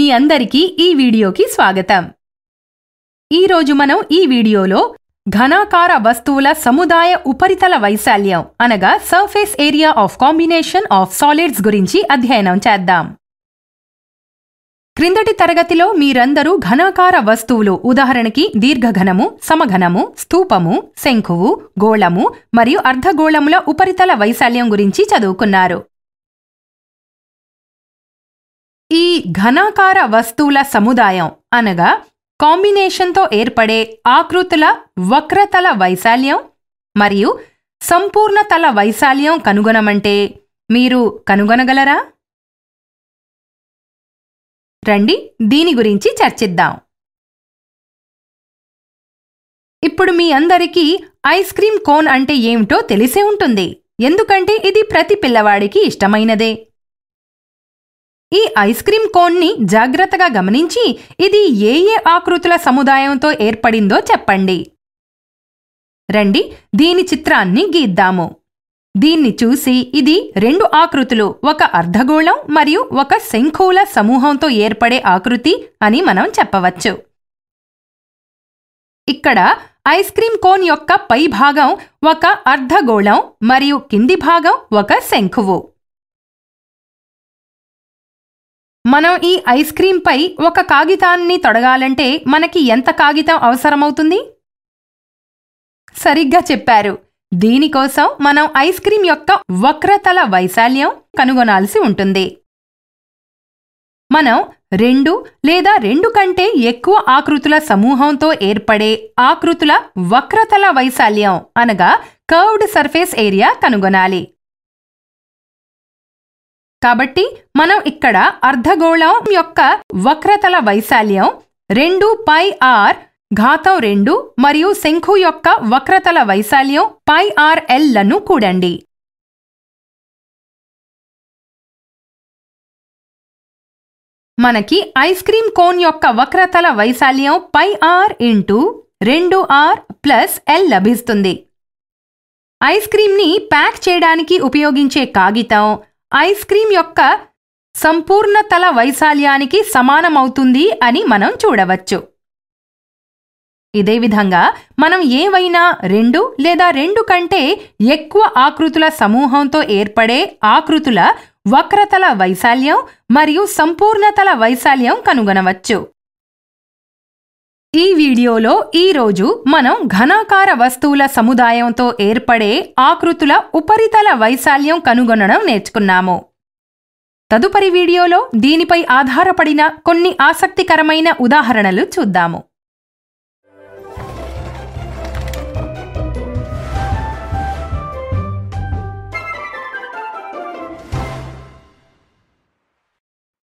మీ అందరికీ ఈ వీడియోకి స్వాగతం. ఈరోజు మనం ఈ వీడియోలో ఘనాకార వస్తువుల సముదాయ ఉపరితల వైశాల్యం అనగా surface area of combination of solids గురించి అధ్యయనం చేద్దాం. క్రిందటి తరగతిలో మీరందరూ ఘనాకార వస్తువులు ఉదాహరణకి దీర్ఘఘనము సమఘనము స్థూపము శంఖువు గోళము మరియు అర్ధగోళముల ఉపరితల వైశాల్యం గురించి చదువుకున్నారు. ఈ ఘనాకార వస్తువుల సముదాయం అనగా కాంబినేషన్తో ఏర్పడే ఆకృతుల వక్రతల వైశాల్యం మరియు సంపూర్ణతల వైశాల్యం కనుగొనమంటే మీరు కనుగొనగలరా? రండి దీని గురించి చర్చిద్దాం. ఇప్పుడు మీ అందరికీ ఐస్ క్రీమ్ కోన్ అంటే ఏమిటో తెలిసే ఉంటుంది. ఎందుకంటే ఇది ప్రతి పిల్లవాడికి ఇష్టమైనదే. ఈ ఐస్ క్రీమ్ కోన్ని జాగ్రత్తగా గమనించి ఇది ఏ ఏ ఆకృతుల సముదాయంతో ఏర్పడిందో చెప్పండి. రండి దీని చిత్రాన్ని గీద్దాము. దీన్ని చూసి ఇది రెండు ఆకృతులు ఒక అర్ధగోళం మరియు ఒక శంఖువుల సమూహంతో ఏర్పడే ఆకృతి అని మనం చెప్పవచ్చు. ఇక్కడ ఐస్ క్రీమ్ కోన్ యొక్క పై భాగం ఒక అర్ధగోళం మరియు కింది భాగం ఒక శంఖువు. మనం ఈ ఐస్ క్రీంపై ఒక కాగితాన్ని తొడగాలంటే మనకి ఎంత కాగితం అవసరమవుతుంది? సరిగ్గా చెప్పారు. దీనికోసం మనం ఐస్ క్రీం యొక్క వక్రతల వైశాల్యం కనుగొనాల్సి ఉంటుంది. మనం రెండు లేదా రెండు కంటే ఎక్కువ ఆకృతుల సమూహంతో ఏర్పడే ఆకృతుల వక్రతల వైశాల్యం అనగా కర్వ్డ్ సర్ఫేస్ ఏరియా కనుగొనాలి. కాబట్టి మనం ఇక్కడ అర్ధగోళం యొక్క వక్రతల వైశాల్యం రెండు పై ఆర్ ఘాతం రెండు మరియు శంఖు యొక్క వక్రతల వైశాల్యం పై ఆర్ ఎల్లను కూడండి. మనకి ఐస్ క్రీమ్ కోన్ యొక్క వక్రతల వైశాల్యం పై ఆర్ ఇంటూ రెండు ఆర్ ప్లస్ ఎల్ లభిస్తుంది. ఐస్ క్రీమ్ని ప్యాక్ చేయడానికి ఉపయోగించే కాగితం ఐస్ క్రీం యొక్క సంపూర్ణతల వైశాల్యానికి సమానమవుతుంది అని మనం చూడవచ్చు. ఇదే విధంగా మనం ఏవైనా రెండు లేదా రెండు కంటే ఎక్కువ ఆకృతుల సమూహంతో ఏర్పడే ఆకృతుల వక్రతల వైశాల్యం మరియు సంపూర్ణతల వైశాల్యం కనుగొనవచ్చు. ఈ వీడియోలో ఈరోజు మనం ఘనాకార వస్తువుల సముదాయంతో ఏర్పడే ఆకృతుల ఉపరితల వైశాల్యం కనుగొనడం నేర్చుకున్నాము. తదుపరి వీడియోలో దీనిపై ఆధారపడిన కొన్ని ఆసక్తికరమైన ఉదాహరణలు చూద్దాము.